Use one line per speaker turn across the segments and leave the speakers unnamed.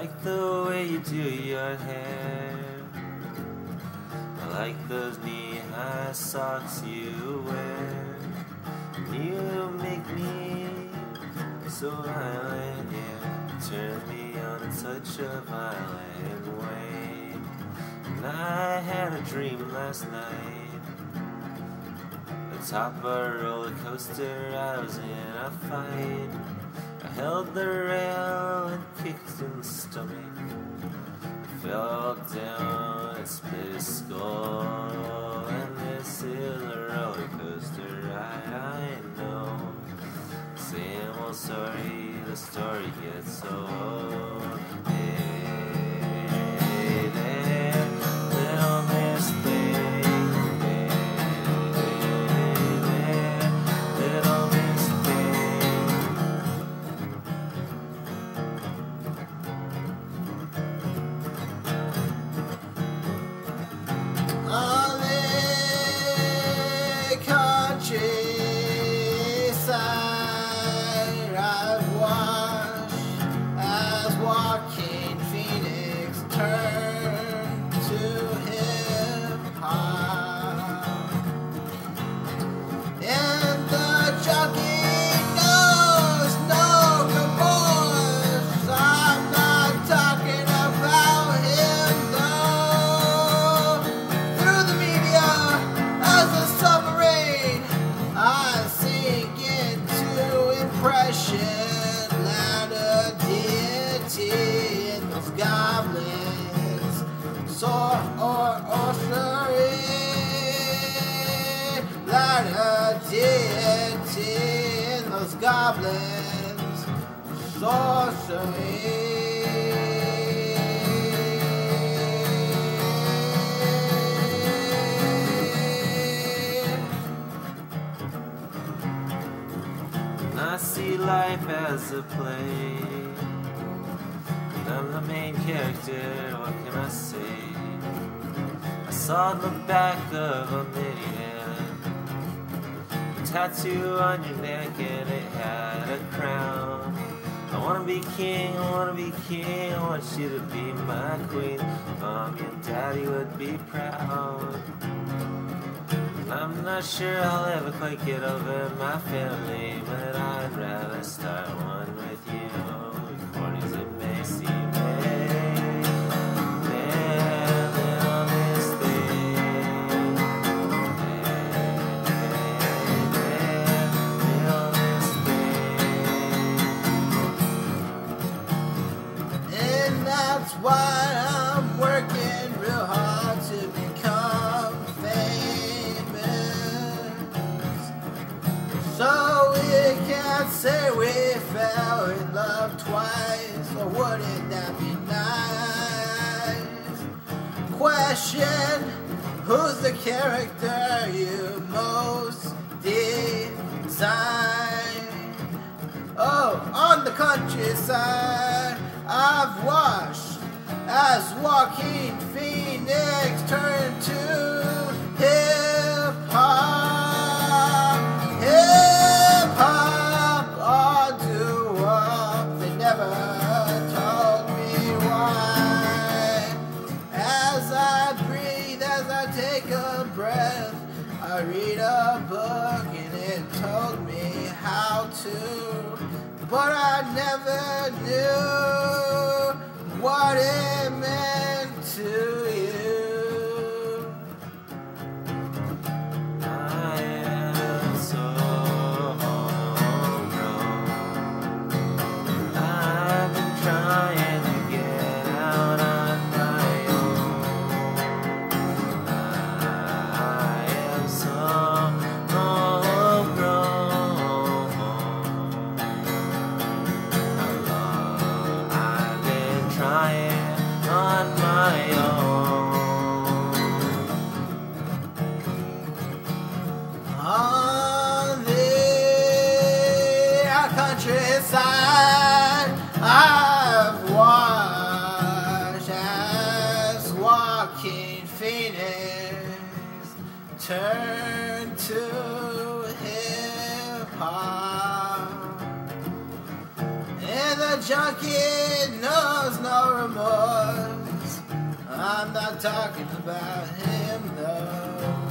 like the way you do your hair. I like those knee-high socks you wear. You make me so violent, yeah. Turn me on in such a violent way. And I had a dream last night. Atop a roller coaster, I was in a fight. Held the rail and kicked in the stomach. Fell down and split his skull. And this is a roller coaster ride, I know. Same old story, the story gets old.
Goblins. Sorcery.
I see life as a play. And I'm the main character, what can I say? I saw the back of a minivan. Tattoo on your neck and it had a crown. I wanna be king, I wanna be king, I want you to be my queen. Mom and daddy would be proud. I'm not sure I'll ever quite get over my family, but I'd rather start one
can't say we fell in love twice, or wouldn't that be nice? Question Who's the character you most design? Oh, on the countryside, I've watched as Joaquin how to. But I never knew what it meant to you.
Trying on my own. On
the countryside, I've junkie knows no remorse. I'm not talking about him, though.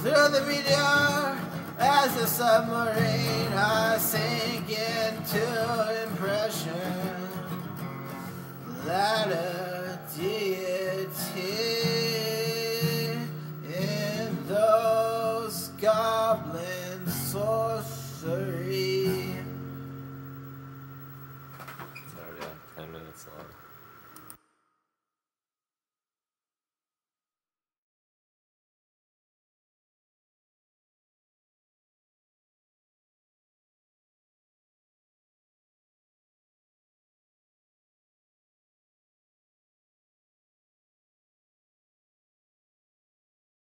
Through the meteor, as a submarine, I sink into impression that slide.